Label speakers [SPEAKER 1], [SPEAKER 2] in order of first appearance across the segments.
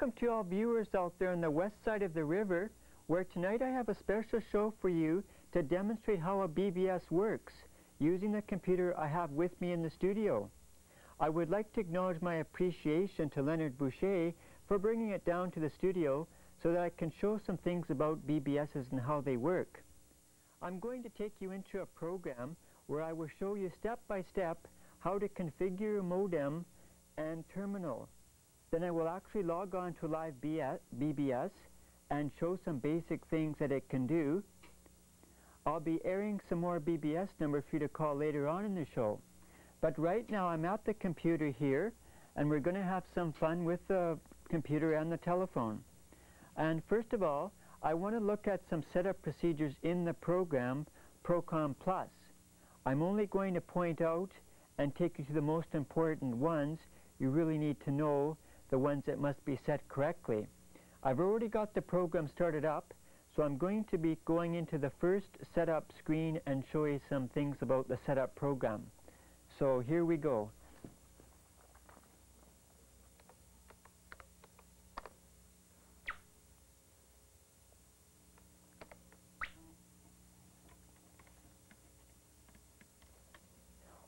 [SPEAKER 1] welcome to all viewers out there on the west side of the river, where tonight I have a special show for you to demonstrate how a BBS works using the computer I have with me in the studio. I would like to acknowledge my appreciation to Leonard Boucher for bringing it down to the studio so that I can show some things about BBSs and how they work. I'm going to take you into a program where I will show you step by step how to configure modem and terminal. Then I will actually log on to Live BBS and show some basic things that it can do. I'll be airing some more BBS numbers for you to call later on in the show. But right now I'm at the computer here and we're going to have some fun with the computer and the telephone. And first of all, I want to look at some setup procedures in the program ProComm Plus. I'm only going to point out and take you to the most important ones you really need to know the ones that must be set correctly. I've already got the program started up, so I'm going to be going into the first setup screen and show you some things about the setup program. So here we go.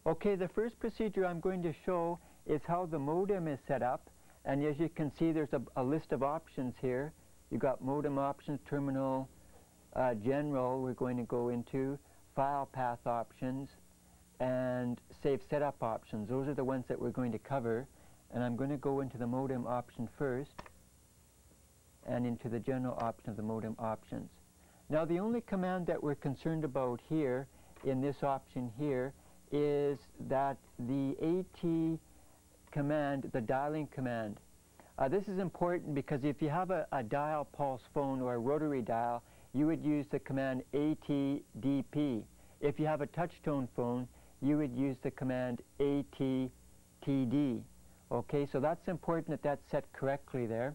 [SPEAKER 1] Okay, the first procedure I'm going to show is how the modem is set up. And as you can see, there's a, a list of options here. You've got modem options, terminal, uh, general, we're going to go into, file path options, and save setup options. Those are the ones that we're going to cover. And I'm going to go into the modem option first, and into the general option of the modem options. Now the only command that we're concerned about here, in this option here, is that the AT command, the dialing command. Uh, this is important because if you have a, a, dial pulse phone or a rotary dial, you would use the command ATDP. If you have a touch-tone phone, you would use the command ATTD. Okay, so that's important that that's set correctly there.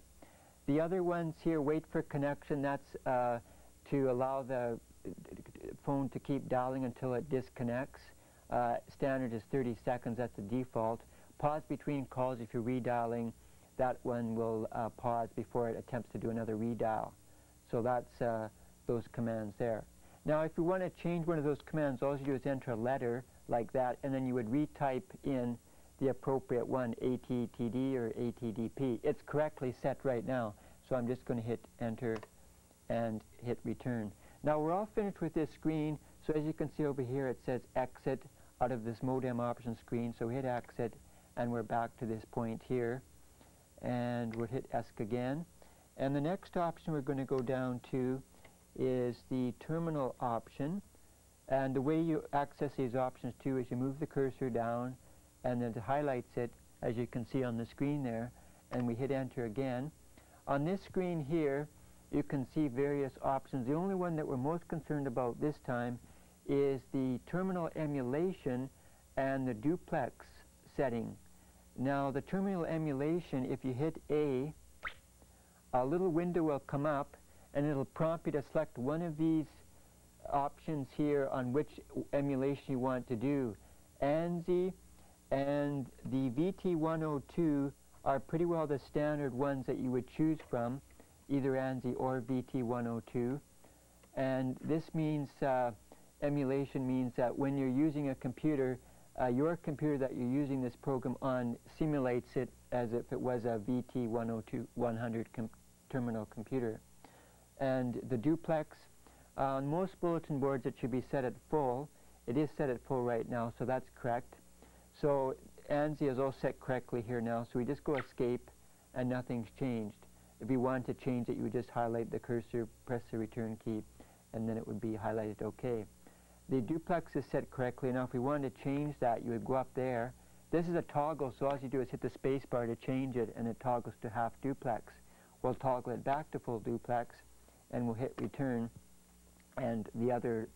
[SPEAKER 1] The other ones here, wait for connection, that's uh, to allow the phone to keep dialing until it disconnects. Uh, standard is 30 seconds, that's the default. Pause between calls if you're redialing. That one will uh, pause before it attempts to do another redial. So that's uh, those commands there. Now if you want to change one of those commands, all you do is enter a letter like that, and then you would retype in the appropriate one, ATTD or ATDP. It's correctly set right now, so I'm just going to hit enter and hit return. Now we're all finished with this screen, so as you can see over here it says exit out of this modem option screen, so hit exit and we're back to this point here. And we'll hit ESC again. And the next option we're going to go down to is the terminal option. And the way you access these options too is you move the cursor down and then it highlights it as you can see on the screen there. And we hit enter again. On this screen here you can see various options. The only one that we're most concerned about this time is the terminal emulation and the duplex setting now the terminal emulation, if you hit A, a little window will come up and it'll prompt you to select one of these options here on which emulation you want to do. ANSI and the VT102 are pretty well the standard ones that you would choose from, either ANSI or VT102. And this means, uh, emulation means that when you're using a computer, uh, your computer that you're using this program on simulates it as if it was a VT102-100 com terminal computer. And the duplex, uh, on most bulletin boards it should be set at full. It is set at full right now, so that's correct. So ANSI is all set correctly here now, so we just go escape and nothing's changed. If you want to change it, you would just highlight the cursor, press the return key, and then it would be highlighted OK the duplex is set correctly. Now if we wanted to change that, you would go up there. This is a toggle, so all you do is hit the space bar to change it, and it toggles to half duplex. We'll toggle it back to full duplex, and we'll hit return, and the other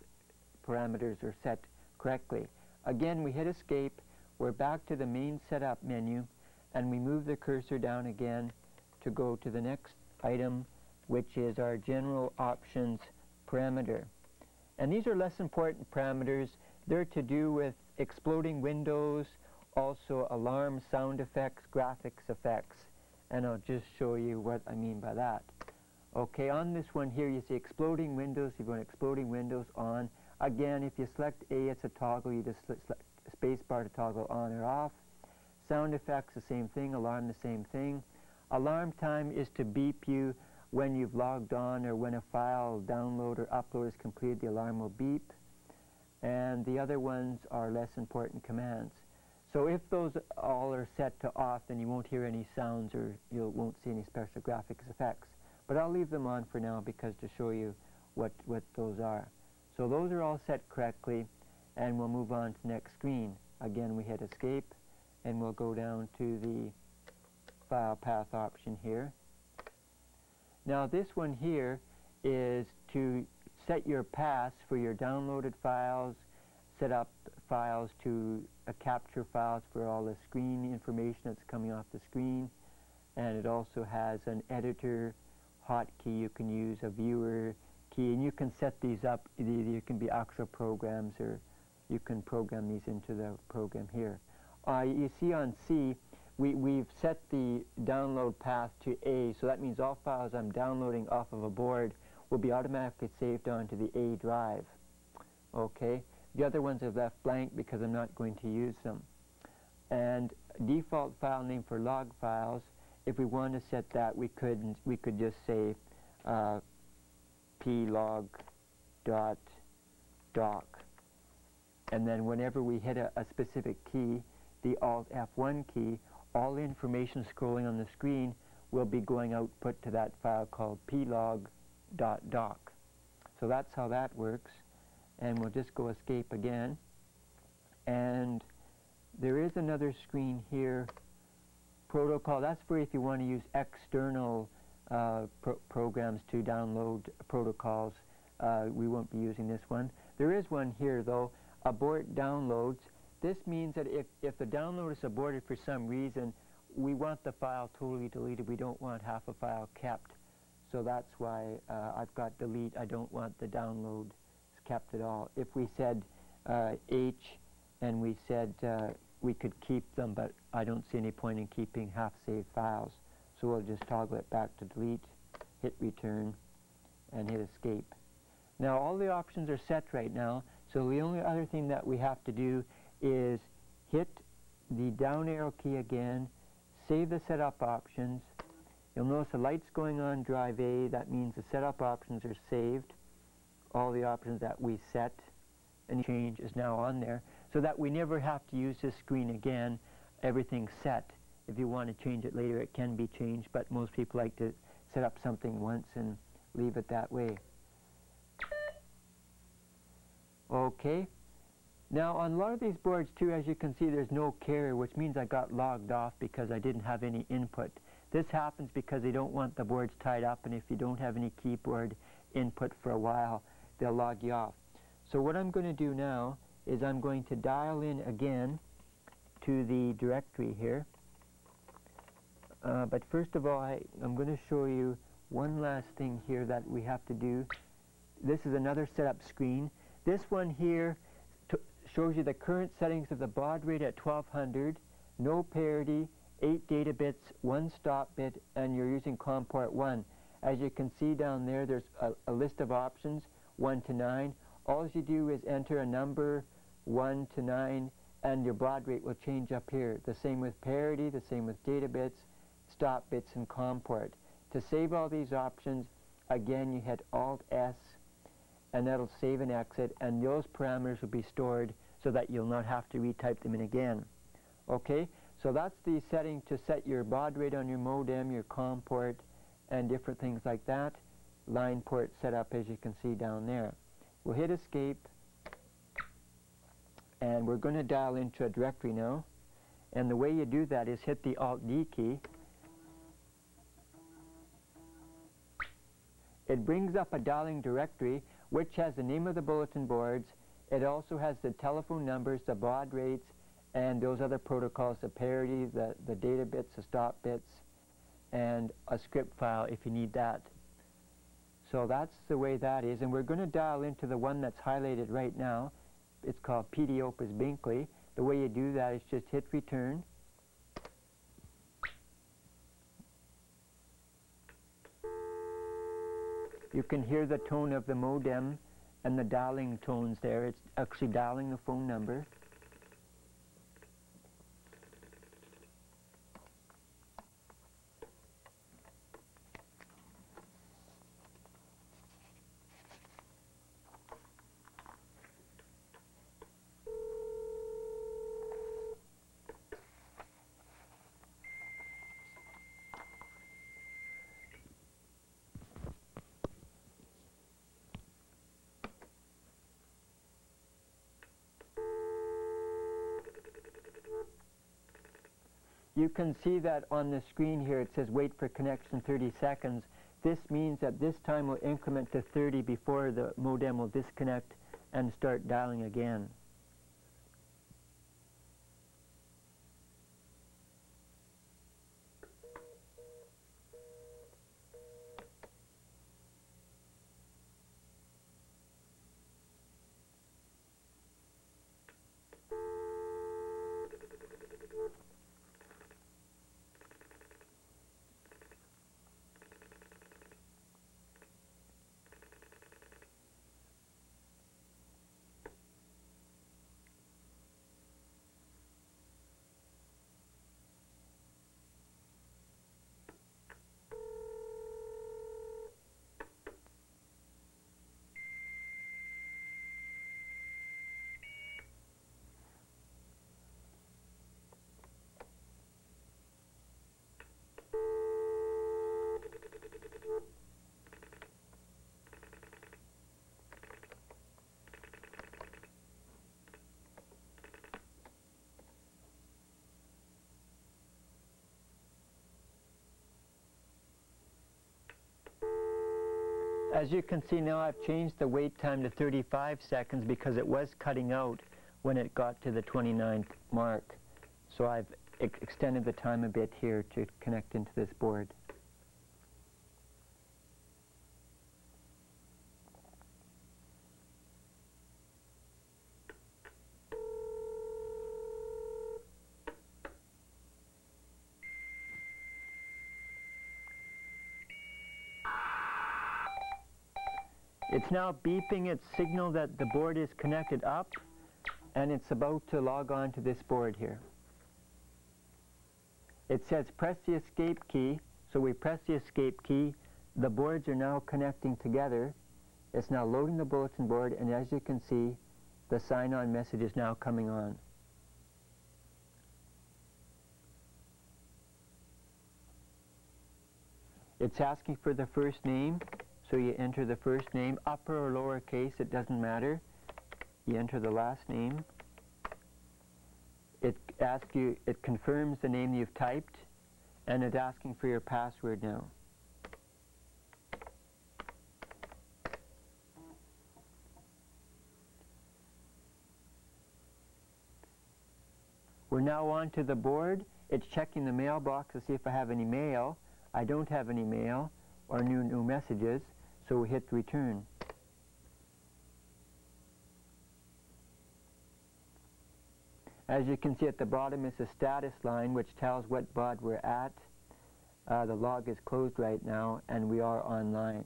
[SPEAKER 1] parameters are set correctly. Again, we hit escape. We're back to the main setup menu, and we move the cursor down again to go to the next item, which is our general options parameter. And these are less important parameters. They're to do with exploding windows, also alarm sound effects, graphics effects. and I'll just show you what I mean by that. Okay, on this one here you see exploding windows, you've got exploding windows on. Again, if you select A, it's a toggle, you just select spacebar to toggle on or off. Sound effects, the same thing, alarm, the same thing. Alarm time is to beep you when you've logged on or when a file download or upload is completed, the alarm will beep. And the other ones are less important commands. So if those all are set to off, then you won't hear any sounds or you won't see any special graphics effects. But I'll leave them on for now because to show you what, what those are. So those are all set correctly, and we'll move on to the next screen. Again, we hit escape, and we'll go down to the file path option here. Now this one here is to set your paths for your downloaded files, set up files to uh, capture files for all the screen information that's coming off the screen, and it also has an editor hotkey you can use, a viewer key, and you can set these up. Either you can be actual programs or you can program these into the program here. Uh, you see on C, we, we've set the download path to A, so that means all files I'm downloading off of a board will be automatically saved onto the A drive. Okay, the other ones have left blank because I'm not going to use them. And default file name for log files, if we want to set that, we could we could just say uh, plog dot doc, and then whenever we hit a, a specific key, the Alt F1 key all the information scrolling on the screen will be going output to that file called plog.doc. So that's how that works. And we'll just go escape again. And there is another screen here, protocol. That's for if you want to use external uh, pro programs to download protocols. Uh, we won't be using this one. There is one here though, abort downloads. This means that if, if the download is aborted for some reason, we want the file totally deleted. We don't want half a file kept. So that's why uh, I've got delete. I don't want the download kept at all. If we said uh, H and we said uh, we could keep them, but I don't see any point in keeping half-saved files. So we'll just toggle it back to delete, hit return, and hit escape. Now all the options are set right now, so the only other thing that we have to do is hit the down arrow key again, save the setup options. You'll notice the light's going on drive A. That means the setup options are saved. All the options that we set and change is now on there so that we never have to use this screen again. Everything's set. If you want to change it later, it can be changed, but most people like to set up something once and leave it that way. Okay. Now on a lot of these boards too, as you can see, there's no carrier, which means I got logged off because I didn't have any input. This happens because they don't want the boards tied up, and if you don't have any keyboard input for a while, they'll log you off. So what I'm going to do now is I'm going to dial in again to the directory here. Uh, but first of all, I, I'm going to show you one last thing here that we have to do. This is another setup screen. This one here shows you the current settings of the baud rate at 1200, no parity, 8 data bits, 1 stop bit, and you're using COM port 1. As you can see down there, there's a, a list of options, 1 to 9. All you do is enter a number 1 to 9, and your baud rate will change up here. The same with parity, the same with data bits, stop bits, and COM port. To save all these options, again, you hit Alt-S, and that'll save and exit, and those parameters will be stored so that you'll not have to retype them in again. Okay, so that's the setting to set your baud rate on your modem, your COM port, and different things like that. Line port setup as you can see down there. We'll hit escape, and we're going to dial into a directory now. And the way you do that is hit the Alt-D key. It brings up a dialing directory which has the name of the bulletin boards it also has the telephone numbers, the baud rates, and those other protocols, the parity, the, the data bits, the stop bits, and a script file if you need that. So that's the way that is, and we're going to dial into the one that's highlighted right now. It's called PD Opus Binkley. The way you do that is just hit return, You can hear the tone of the modem and the dialing tones there. It's actually dialing the phone number. You can see that on the screen here it says wait for connection 30 seconds. This means that this time will increment to 30 before the modem will disconnect and start dialing again. As you can see now I've changed the wait time to 35 seconds because it was cutting out when it got to the 29th mark. So I've ex extended the time a bit here to connect into this board. It's now beeping its signal that the board is connected up and it's about to log on to this board here. It says press the escape key, so we press the escape key. The boards are now connecting together. It's now loading the bulletin board and as you can see, the sign-on message is now coming on. It's asking for the first name. So you enter the first name, upper or lower case, it doesn't matter. You enter the last name. It asks you, it confirms the name you've typed, and it's asking for your password now. We're now on to the board. It's checking the mailbox to see if I have any mail. I don't have any mail or new new messages. So we hit return. As you can see at the bottom is a status line which tells what baud we're at. Uh, the log is closed right now and we are online.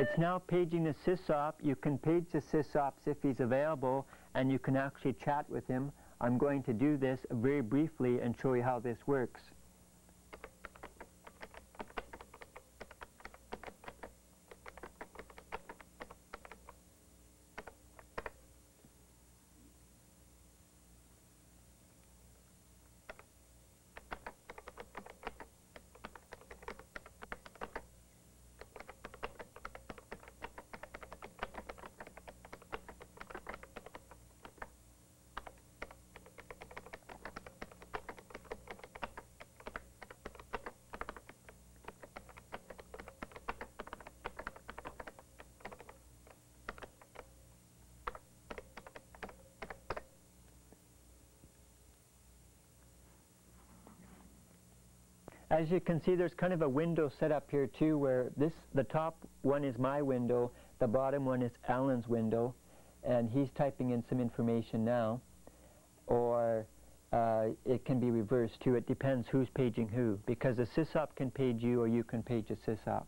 [SPEAKER 1] It's now paging the sysop. You can page the sysops if he's available, and you can actually chat with him. I'm going to do this very briefly and show you how this works. As you can see, there's kind of a window set up here too where this, the top one is my window, the bottom one is Alan's window, and he's typing in some information now. Or uh, it can be reversed too. It depends who's paging who, because the sysop can page you or you can page a sysop.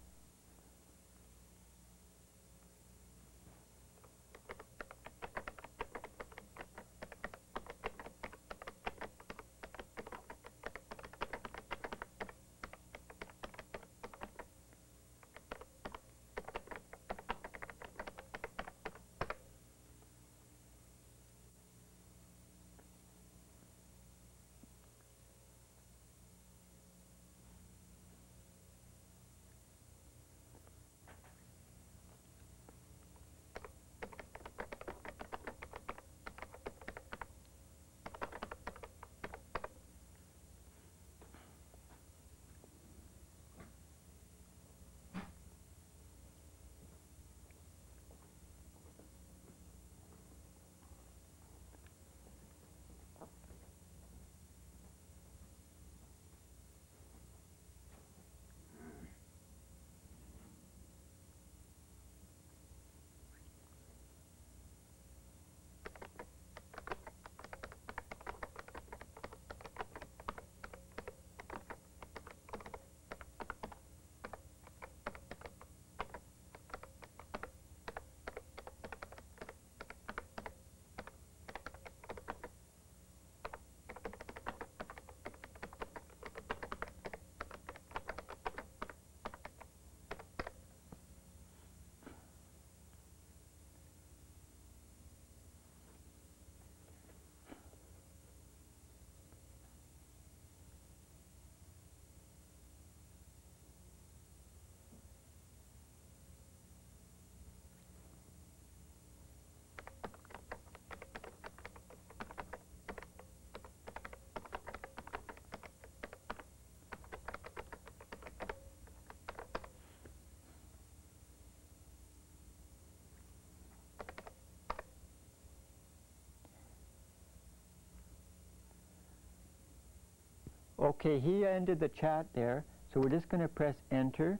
[SPEAKER 1] Okay, he ended the chat there, so we're just going to press enter.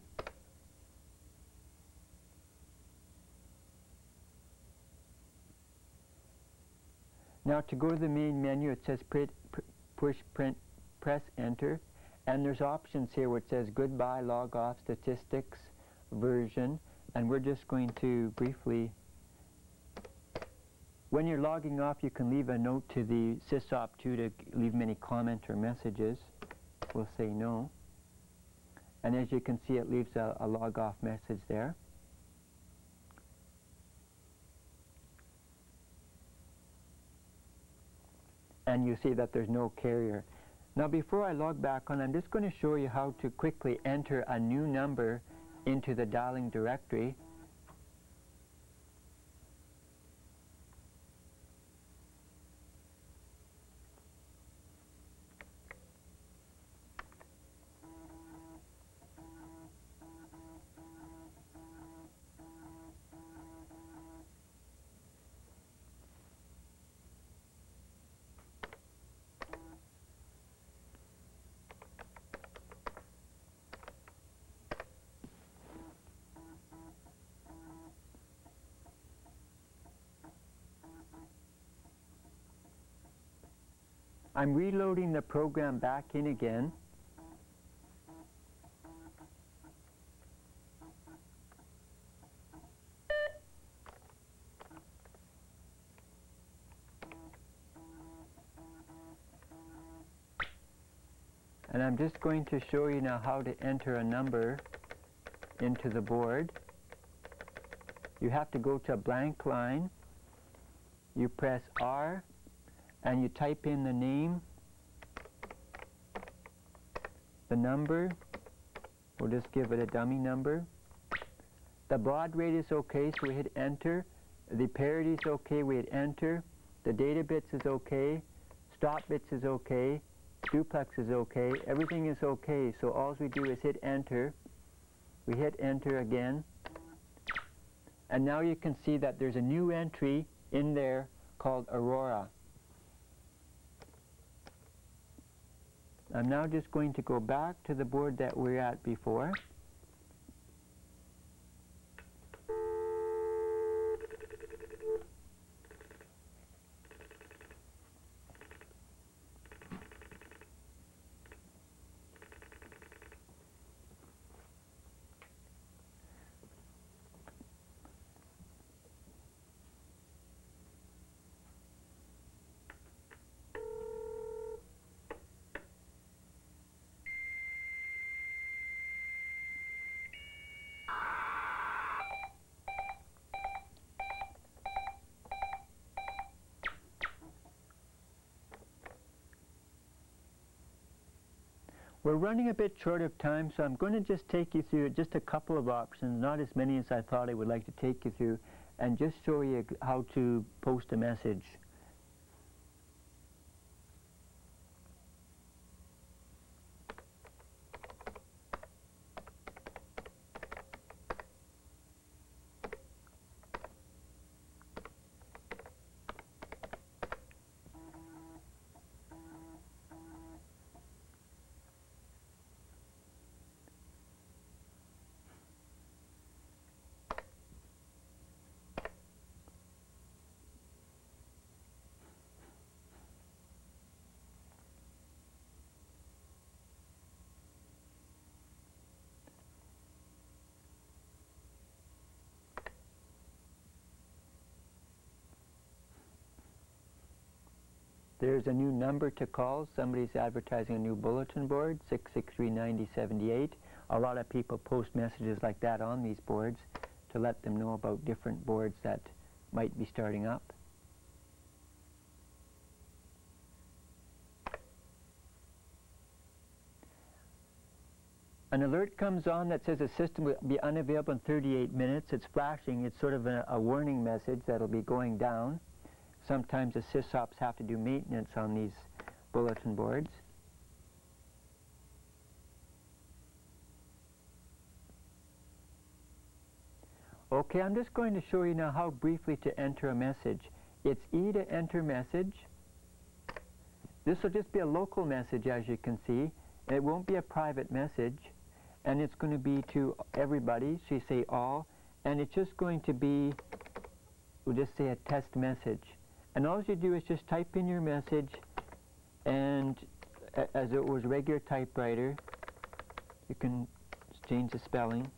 [SPEAKER 1] Now to go to the main menu, it says push print, press enter, and there's options here where it says goodbye, log off, statistics, version, and we're just going to briefly when you're logging off, you can leave a note to the sysop 2 to leave many comment or messages. We'll say no. And as you can see, it leaves a, a log off message there. And you see that there's no carrier. Now before I log back on, I'm just going to show you how to quickly enter a new number into the dialing directory I'm reloading the program back in again. And I'm just going to show you now how to enter a number into the board. You have to go to a blank line. You press R and you type in the name, the number, we'll just give it a dummy number. The baud rate is okay, so we hit enter. The parity is okay, we hit enter. The data bits is okay. Stop bits is okay. Duplex is okay. Everything is okay, so all we do is hit enter. We hit enter again. And now you can see that there's a new entry in there called Aurora. I'm now just going to go back to the board that we are at before. We're running a bit short of time, so I'm going to just take you through just a couple of options, not as many as I thought I would like to take you through, and just show you how to post a message. There's a new number to call. Somebody's advertising a new bulletin board, 663-9078. A lot of people post messages like that on these boards to let them know about different boards that might be starting up. An alert comes on that says the system will be unavailable in 38 minutes. It's flashing. It's sort of a, a warning message that'll be going down. Sometimes the sysops have to do maintenance on these bulletin boards. Okay, I'm just going to show you now how briefly to enter a message. It's E to enter message. This will just be a local message as you can see. It won't be a private message and it's going to be to everybody, so you say all, and it's just going to be, we'll just say a test message. And all you do is just type in your message and as it was regular typewriter, you can change the spelling.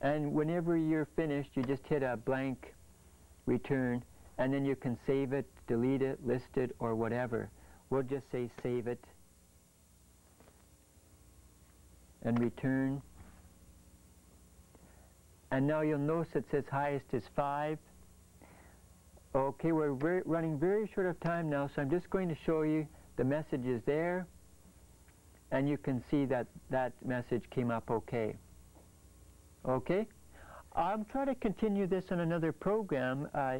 [SPEAKER 1] And whenever you're finished, you just hit a blank return, and then you can save it, delete it, list it, or whatever. We'll just say save it and return. And now you'll notice it says highest is 5. Okay, we're running very short of time now, so I'm just going to show you the message is there, and you can see that that message came up okay. Okay? I'm trying to continue this on another program. Uh,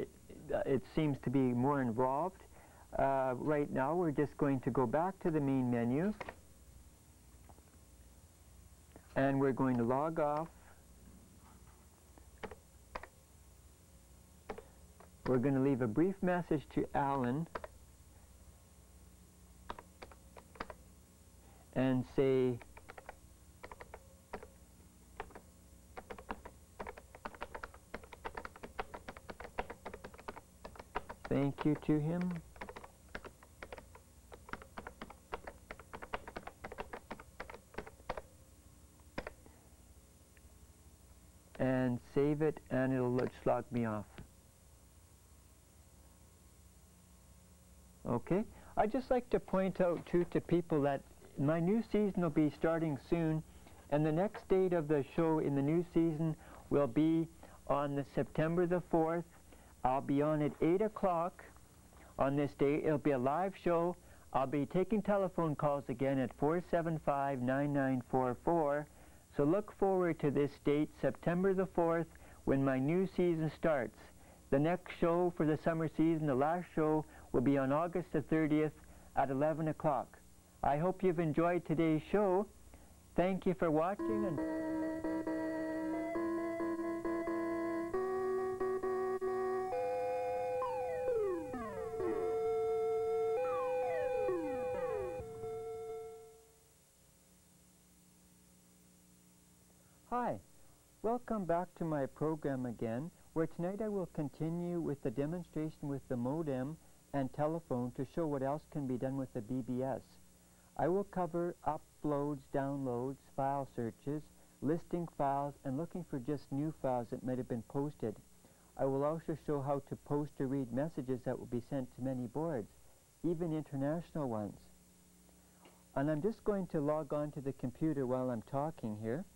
[SPEAKER 1] it seems to be more involved. Uh, right now, we're just going to go back to the main menu. And we're going to log off. We're going to leave a brief message to Alan and say, thank you to him. And save it and it'll just log me off. Okay, I'd just like to point out too to people that my new season will be starting soon and the next date of the show in the new season will be on the September the 4th I'll be on at 8 o'clock on this day. It'll be a live show. I'll be taking telephone calls again at 475-9944. So look forward to this date, September the 4th, when my new season starts. The next show for the summer season, the last show, will be on August the 30th at 11 o'clock. I hope you've enjoyed today's show. Thank you for watching. Welcome back to my program again, where tonight I will continue with the demonstration with the modem and telephone to show what else can be done with the BBS. I will cover uploads, downloads, file searches, listing files, and looking for just new files that might have been posted. I will also show how to post or read messages that will be sent to many boards, even international ones. And I'm just going to log on to the computer while I'm talking here.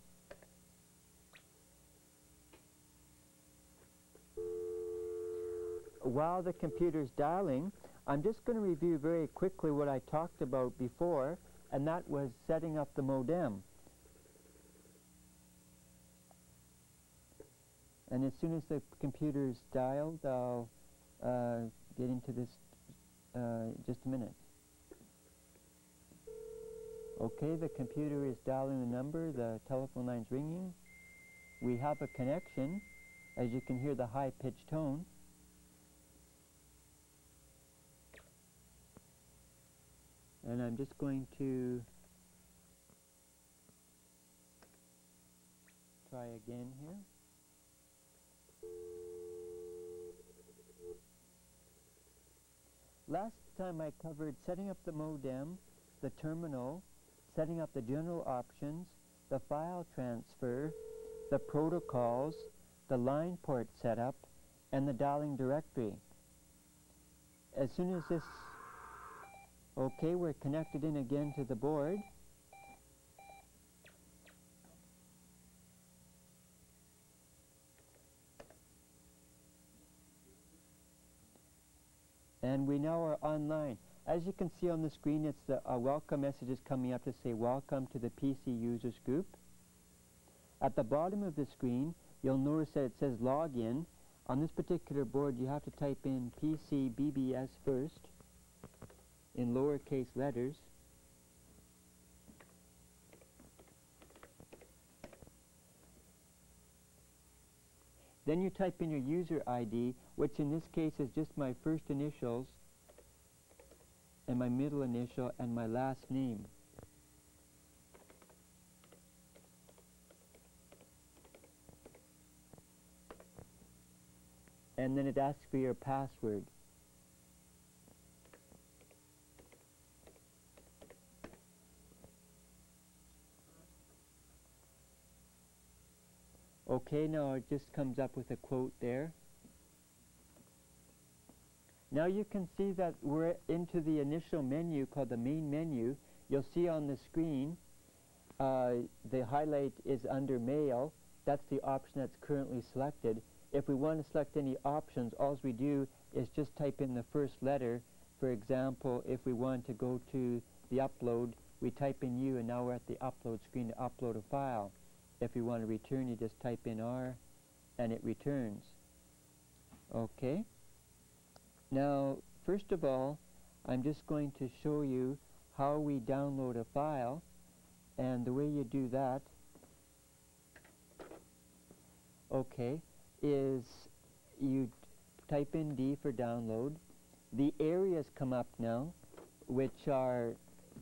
[SPEAKER 1] While the computer's dialing, I'm just going to review very quickly what I talked about before, and that was setting up the modem. And as soon as the computer's dialed, I'll uh, get into this uh, just a minute. Okay, the computer is dialing the number, the telephone line's ringing. We have a connection, as you can hear the high-pitched tone. And I'm just going to try again here. Last time I covered setting up the modem, the terminal, setting up the general options, the file transfer, the protocols, the line port setup, and the dialing directory. As soon as this, okay, we're connected in again to the board. And we now are online. As you can see on the screen, it's the uh, welcome messages coming up to say welcome to the PC users group. At the bottom of the screen, you'll notice that it says login. On this particular board, you have to type in PC BBS first in lowercase letters. Then you type in your user ID, which in this case is just my first initials and my middle initial and my last name. And then it asks for your password. Okay, now it just comes up with a quote there. Now you can see that we're into the initial menu called the main menu. You'll see on the screen uh, the highlight is under mail. That's the option that's currently selected. If we want to select any options, all we do is just type in the first letter. For example, if we want to go to the upload, we type in U and now we're at the upload screen to upload a file. If you want to return, you just type in R and it returns. Okay. Now, first of all, I'm just going to show you how we download a file. And the way you do that, okay, is you type in D for download. The areas come up now, which are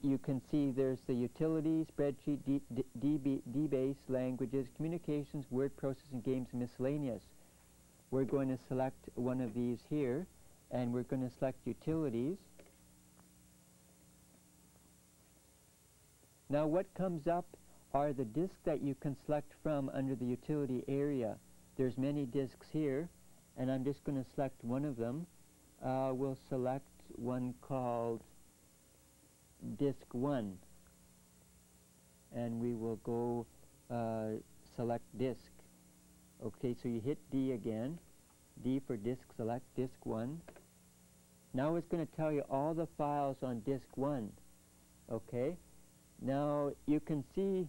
[SPEAKER 1] you can see there's the utility, spreadsheet, DBase, languages, communications, word processing, games, and miscellaneous. We're going to select one of these here, and we're going to select utilities. Now what comes up are the disks that you can select from under the utility area. There's many disks here, and I'm just going to select one of them. Uh, we'll select one called disk 1 and we will go uh, select disk okay so you hit D again. D for disk select disk 1 now it's going to tell you all the files on disk 1 okay? Now you can see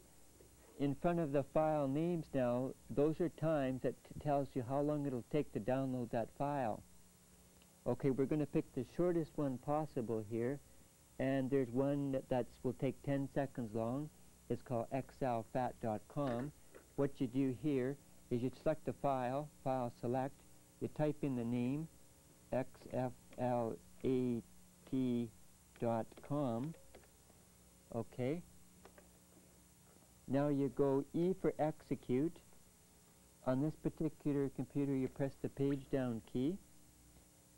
[SPEAKER 1] in front of the file names now those are times that tells you how long it'll take to download that file. Okay we're going to pick the shortest one possible here and there's one that that's, will take 10 seconds long. It's called excelfat.com. What you do here is you select the file, file select, you type in the name, xflat.com, okay. Now you go E for execute. On this particular computer you press the page down key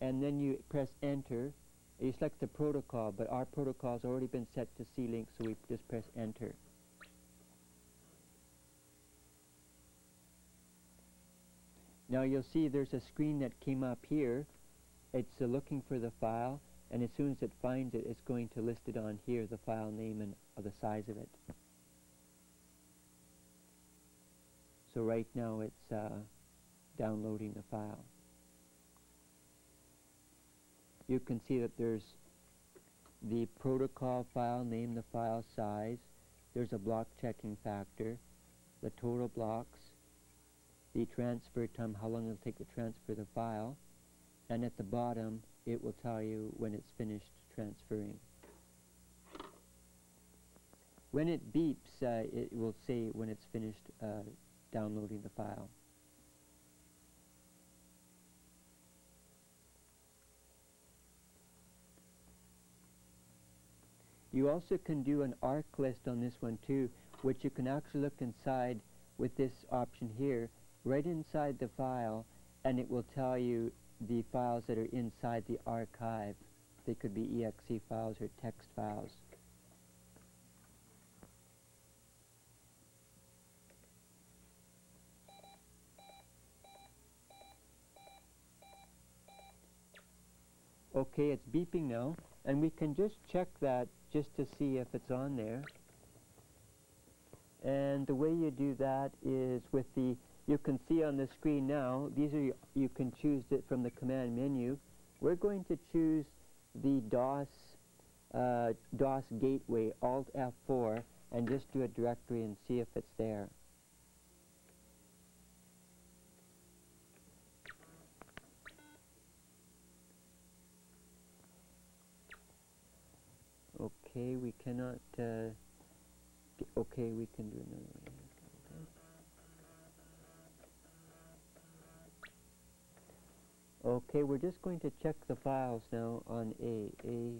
[SPEAKER 1] and then you press enter. You select the protocol but our protocol has already been set to SEAlink so we just press enter. Now you'll see there's a screen that came up here. It's uh, looking for the file and as soon as it finds it, it's going to list it on here, the file name and uh, the size of it. So right now it's uh, downloading the file. You can see that there's the protocol file name, the file size, there's a block checking factor, the total blocks, the transfer time, how long it'll take to transfer the file, and at the bottom it will tell you when it's finished transferring. When it beeps, uh, it will say when it's finished uh, downloading the file. You also can do an arc list on this one too, which you can actually look inside with this option here, right inside the file, and it will tell you the files that are inside the archive. They could be exe files or text files. Okay, it's beeping now, and we can just check that just to see if it's on there. And the way you do that is with the you can see on the screen now, these are, you can choose it from the command menu. We're going to choose the DOS, uh, DOS gateway, Alt F4, and just do a directory and see if it's there. Okay, we cannot, uh, okay, we can do another way. Okay, we're just going to check the files now on A, A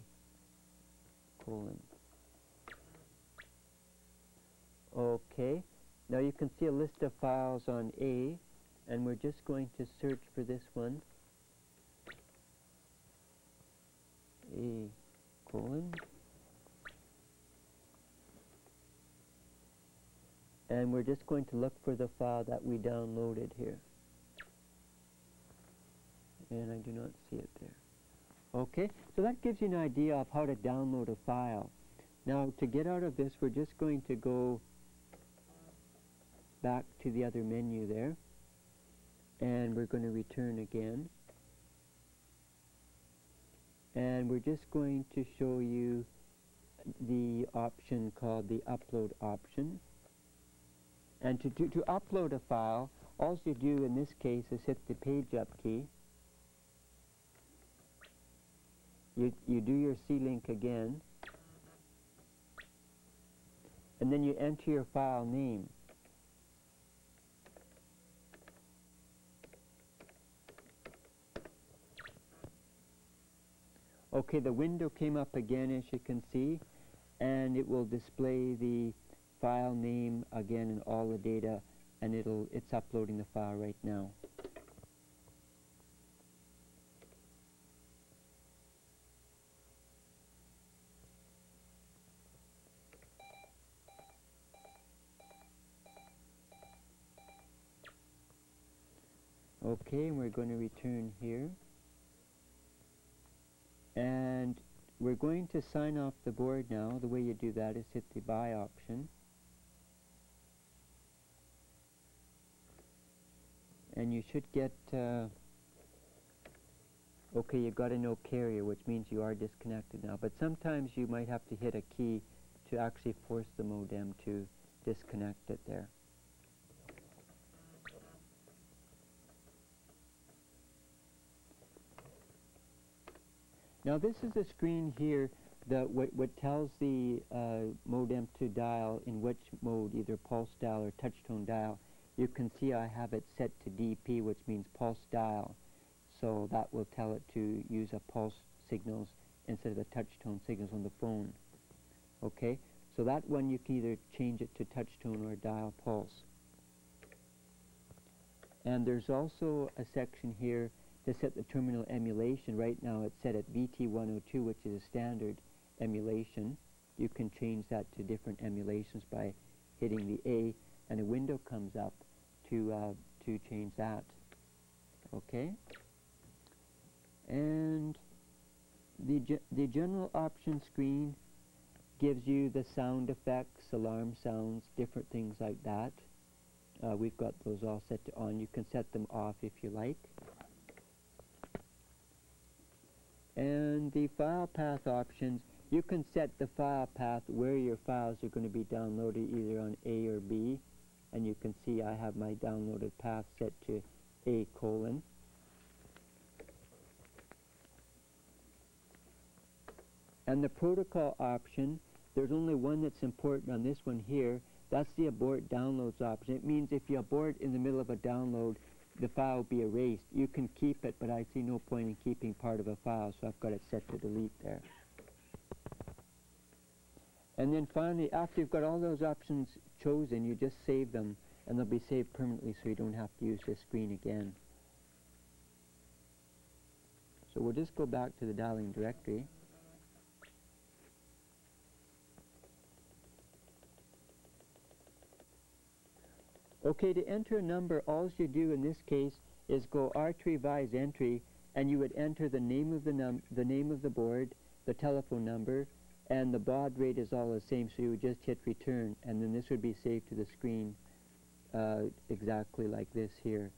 [SPEAKER 1] colon. Okay, now you can see a list of files on A, and we're just going to search for this one. A colon. And we're just going to look for the file that we downloaded here and I do not see it there. Okay, so that gives you an idea of how to download a file. Now to get out of this we're just going to go back to the other menu there and we're going to return again and we're just going to show you the option called the upload option and to, to, to upload a file all you do in this case is hit the page up key you, you do your SEAlink again, and then you enter your file name. Okay, the window came up again as you can see, and it will display the file name again and all the data, and it'll it's uploading the file right now. Okay, we're going to return here. And we're going to sign off the board now. The way you do that is hit the bye option. And you should get, uh, okay, you got a no carrier, which means you are disconnected now. But sometimes you might have to hit a key to actually force the modem to disconnect it there. Now this is a screen here that what, what tells the uh, modem to dial in which mode, either pulse dial or touch tone dial. You can see I have it set to DP, which means pulse dial. So that will tell it to use a pulse signals instead of the touch tone signals on the phone. Okay, So that one you can either change it to touch tone or dial pulse. And there's also a section here to set the terminal emulation. Right now it's set at VT102, which is a standard emulation. You can change that to different emulations by hitting the A, and a window comes up to, uh, to change that. Okay? And the, ge the general option screen gives you the sound effects, alarm sounds, different things like that. Uh, we've got those all set to on. You can set them off if you like. And the file path options, you can set the file path where your files are going to be downloaded either on A or B. And you can see I have my downloaded path set to A colon. And the protocol option, there's only one that's important on this one here. That's the abort downloads option. It means if you abort in the middle of a download, the file will be erased. You can keep it, but I see no point in keeping part of a file, so I've got it set to delete there. And then finally, after you've got all those options chosen, you just save them, and they'll be saved permanently so you don't have to use this screen again. So we'll just go back to the dialing directory. Okay, to enter a number, all you do in this case is go R to revise entry, and you would enter the name of the num the name of the board, the telephone number, and the baud rate is all the same, so you would just hit return, and then this would be saved to the screen uh, exactly like this here.